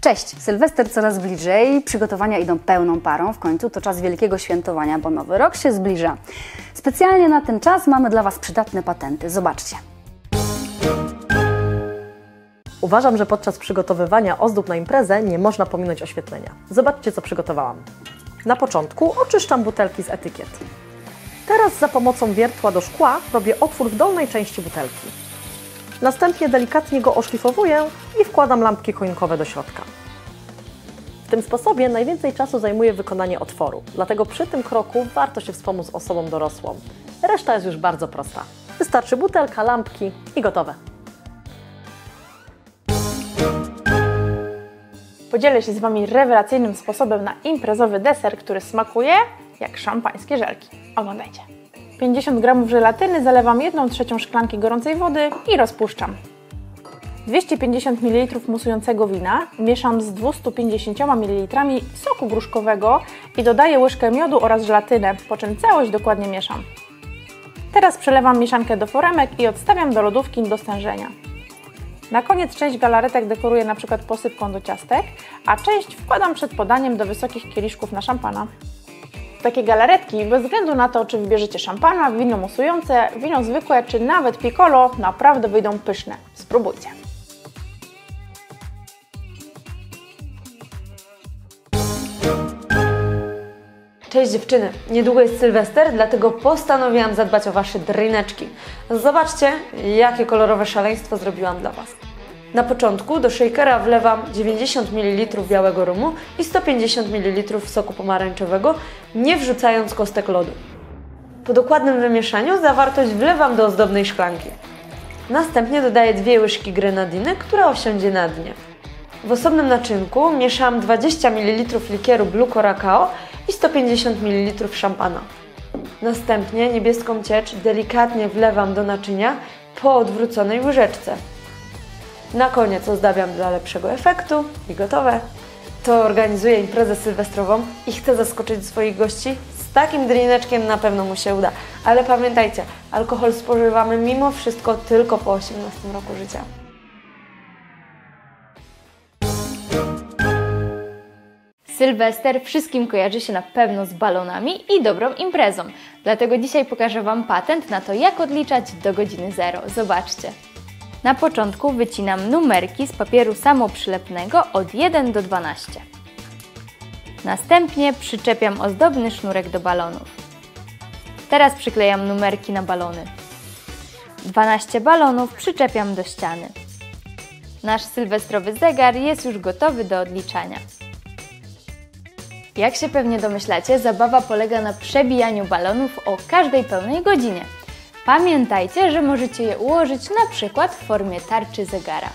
Cześć! Sylwester coraz bliżej, przygotowania idą pełną parą. W końcu to czas wielkiego świętowania, bo nowy rok się zbliża. Specjalnie na ten czas mamy dla Was przydatne patenty. Zobaczcie. Uważam, że podczas przygotowywania ozdób na imprezę nie można pominąć oświetlenia. Zobaczcie, co przygotowałam. Na początku oczyszczam butelki z etykiet. Teraz za pomocą wiertła do szkła robię otwór w dolnej części butelki. Następnie delikatnie go oszlifowuję i wkładam lampki choinkowe do środka. W tym sposobie najwięcej czasu zajmuje wykonanie otworu, dlatego przy tym kroku warto się wspomóc osobą dorosłą. Reszta jest już bardzo prosta. Wystarczy butelka, lampki i gotowe. Podzielę się z Wami rewelacyjnym sposobem na imprezowy deser, który smakuje jak szampańskie żelki. Oglądajcie. 50 g żelatyny zalewam 1 trzecią szklanki gorącej wody i rozpuszczam. 250 ml musującego wina mieszam z 250 ml soku gruszkowego i dodaję łyżkę miodu oraz żelatynę, po czym całość dokładnie mieszam. Teraz przelewam mieszankę do foremek i odstawiam do lodówki do stężenia. Na koniec część galaretek dekoruję np. posypką do ciastek, a część wkładam przed podaniem do wysokich kieliszków na szampana. Takie galaretki, bez względu na to, czy wybierzecie szampana, wino musujące, wino zwykłe, czy nawet piccolo, naprawdę wyjdą pyszne. Spróbujcie. Cześć dziewczyny, niedługo jest Sylwester, dlatego postanowiłam zadbać o Wasze drineczki. Zobaczcie, jakie kolorowe szaleństwo zrobiłam dla Was. Na początku do shakera wlewam 90 ml białego rumu i 150 ml soku pomarańczowego, nie wrzucając kostek lodu. Po dokładnym wymieszaniu zawartość wlewam do ozdobnej szklanki. Następnie dodaję dwie łyżki grenadiny, która osiądzie na dnie. W osobnym naczynku mieszam 20 ml likieru Blue Curacao i 150 ml szampana. Następnie niebieską ciecz delikatnie wlewam do naczynia po odwróconej łyżeczce. Na koniec ozdabiam dla lepszego efektu i gotowe. To organizuję imprezę sylwestrową i chcę zaskoczyć swoich gości. Z takim drineczkiem na pewno mu się uda. Ale pamiętajcie, alkohol spożywamy mimo wszystko tylko po 18 roku życia. Sylwester wszystkim kojarzy się na pewno z balonami i dobrą imprezą. Dlatego dzisiaj pokażę Wam patent na to, jak odliczać do godziny zero. Zobaczcie. Na początku wycinam numerki z papieru samoprzylepnego od 1 do 12. Następnie przyczepiam ozdobny sznurek do balonów. Teraz przyklejam numerki na balony. 12 balonów przyczepiam do ściany. Nasz sylwestrowy zegar jest już gotowy do odliczania. Jak się pewnie domyślacie, zabawa polega na przebijaniu balonów o każdej pełnej godzinie. Pamiętajcie, że możecie je ułożyć na przykład w formie tarczy zegara.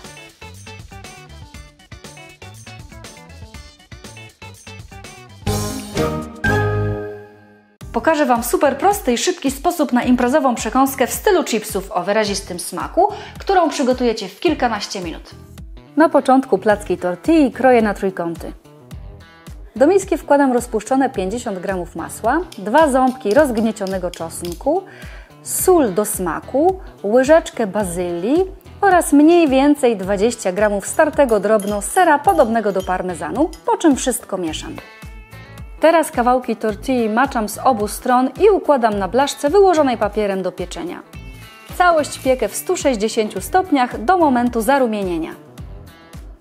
Pokażę Wam super prosty i szybki sposób na imprezową przekąskę w stylu chipsów o wyrazistym smaku, którą przygotujecie w kilkanaście minut. Na początku placki tortilli kroję na trójkąty. Do miski wkładam rozpuszczone 50 g masła, dwa ząbki rozgniecionego czosnku, sól do smaku, łyżeczkę bazylii oraz mniej więcej 20 g startego drobno sera podobnego do parmezanu, po czym wszystko mieszam. Teraz kawałki tortilli maczam z obu stron i układam na blaszce wyłożonej papierem do pieczenia. Całość piekę w 160 stopniach do momentu zarumienienia.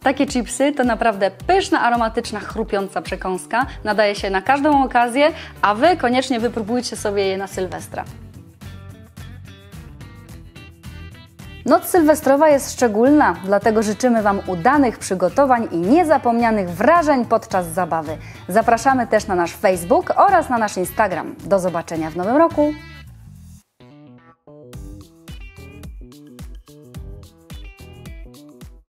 Takie chipsy to naprawdę pyszna, aromatyczna, chrupiąca przekąska. Nadaje się na każdą okazję, a Wy koniecznie wypróbujcie sobie je na Sylwestra. Noc sylwestrowa jest szczególna, dlatego życzymy Wam udanych przygotowań i niezapomnianych wrażeń podczas zabawy. Zapraszamy też na nasz Facebook oraz na nasz Instagram. Do zobaczenia w nowym roku!